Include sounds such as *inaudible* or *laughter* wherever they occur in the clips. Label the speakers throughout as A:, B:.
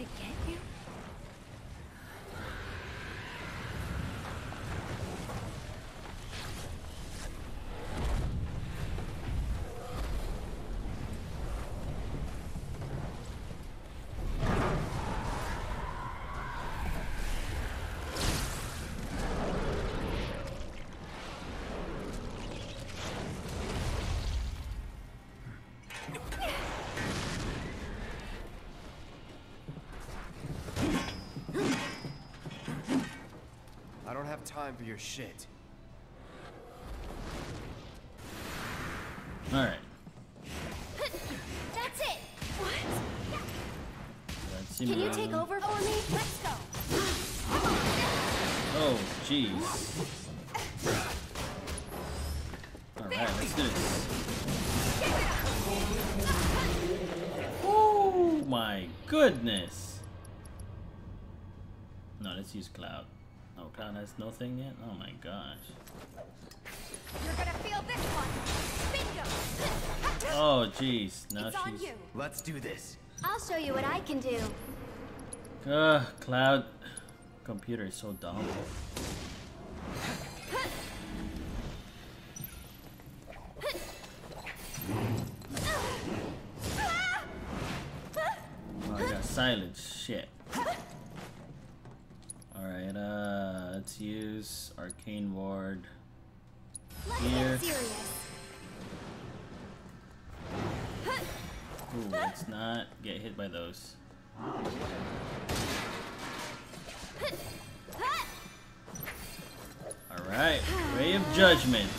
A: again? Have time for your shit.
B: Alright. *laughs*
C: That's it! What?
B: Let's
C: Can you take over for me? Let's go!
B: Oh, jeez. Alright, let's do this. Oh my goodness! No, let's use Cloud. Oh, no, Cloud has no thing yet? Oh my gosh.
C: You're gonna feel this one! Bingo!
B: Oh jeez, now
C: it's on
B: she's...
C: you!
A: Let's do this.
C: I'll show you what I can do.
B: Ugh, Cloud. Computer is so dumb. Oh, I got silence. Shit. Alright, uh, let's use Arcane Ward.
C: Let's
B: Here. Ooh, let's not get hit by those. Alright, Ray of Judgment.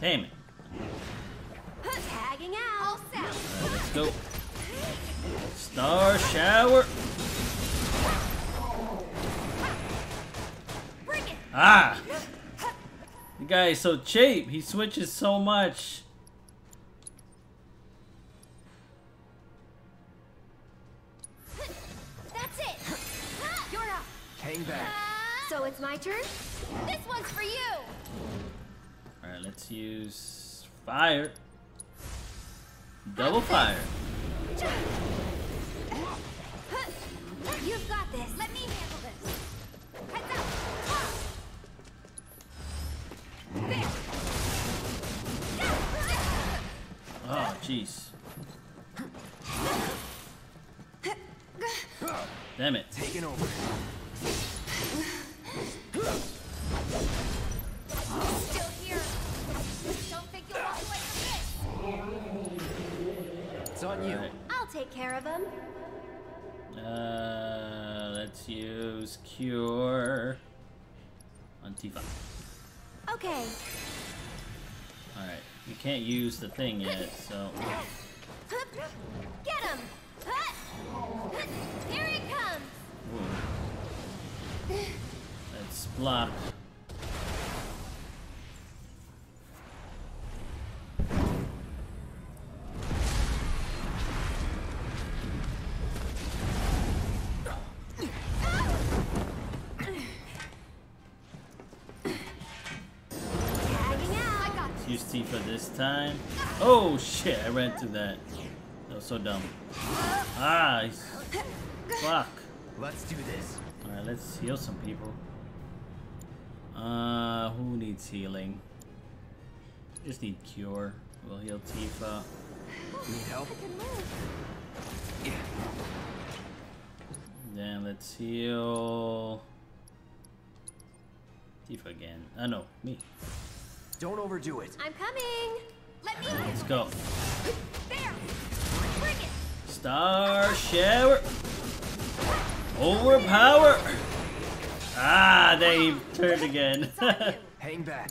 B: Damn it.
C: Tagging out!
B: Alright, let's go. Star Shower. Ah! The guy is so cheap. He switches so much.
C: That's it! You're up!
A: Hang back.
C: So it's my turn? This one's for you!
B: Alright, let's use fire. Double fire.
C: You've got this. Let me handle this. Heads up.
B: Oh, jeez. Damn it.
A: Taking over.
C: Take care of him.
B: Uh, let's use cure on Tifa.
C: Okay.
B: Alright, you can't use the thing yet, so
C: Get him. Here he comes.
B: ooh. let's block. Use Tifa this time. Oh shit, I ran through that. That was so dumb. Ah, he's... fuck.
A: Let's do this.
B: Alright, let's heal some people. Uh, who needs healing? Just need cure. We'll heal Tifa.
A: Need help?
C: I can move.
A: Yeah.
B: Then let's heal Tifa again. Uh, no, me.
A: Don't overdo it.
C: I'm coming. Let me.
B: Let's go.
C: There. Bring it.
B: Star shower. Overpower. Ah, they turned again.
C: It's on you. *laughs*
A: Hang back.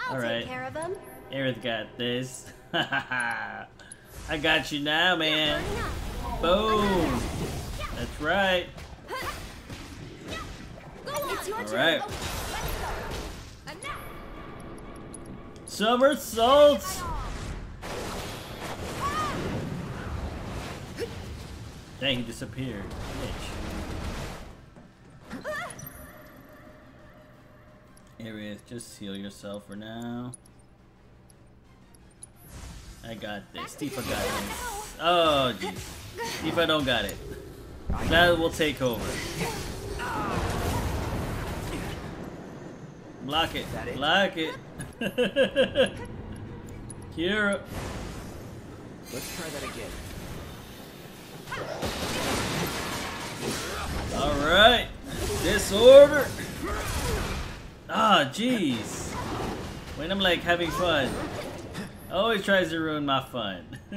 C: I'll
B: Alright.
C: take care of him.
B: Aerith got this. *laughs* I got you now, man. Boom. That's right.
C: Go. It's your
B: All
C: turn.
B: right. Somersaults. Dang, he disappeared. Bitch. Aerith, just heal yourself for now. I got this. Tifa got this. Oh, jeez. Tifa don't got it. That will take over. Block it.
A: That it?
B: Block it. *laughs* Kira.
A: Let's try that again.
B: Alright. Disorder. Ah, jeez. When I'm like having fun. Always tries to ruin my fun. *laughs*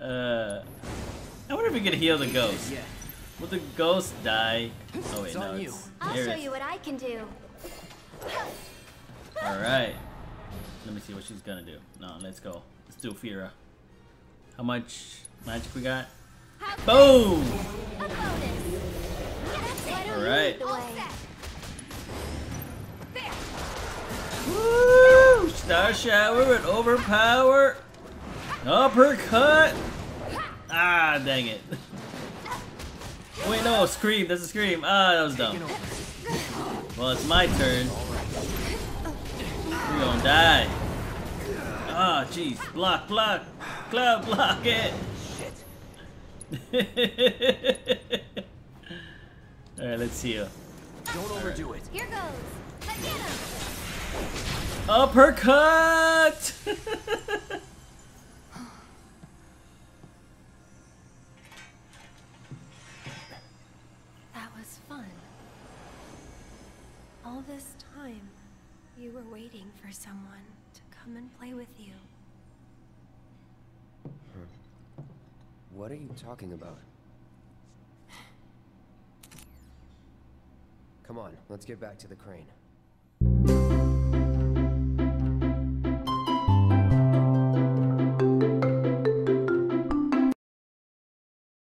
B: uh, I wonder if we could heal the ghost.
A: Yeah.
B: Will the ghost die? Oh wait,
A: It's
B: no. It's,
C: I'll show
B: it is.
C: you what I can do.
B: Alright. Let me see what she's gonna do. No, let's go. Let's do Fira. How much magic we got? Boom!
C: A bonus. That's it.
B: All right.
C: Lead the way. There.
B: Woo! Star shower and overpower. Uppercut. Ah, dang it. Wait, no, scream. That's a scream. Ah, that was dumb. Well, it's my turn.
A: All right.
B: We're gonna die. Ah, jeez. Block, block. Cloud, block it.
A: Shit. *laughs*
B: Alright, let's see heal.
A: Don't overdo it.
C: Here goes. Let's get him.
B: Uppercut! *laughs*
D: That was fun. All this time, you were waiting for someone to come and play with you. Hmm.
E: What are you talking about? Come on, let's get back to the crane.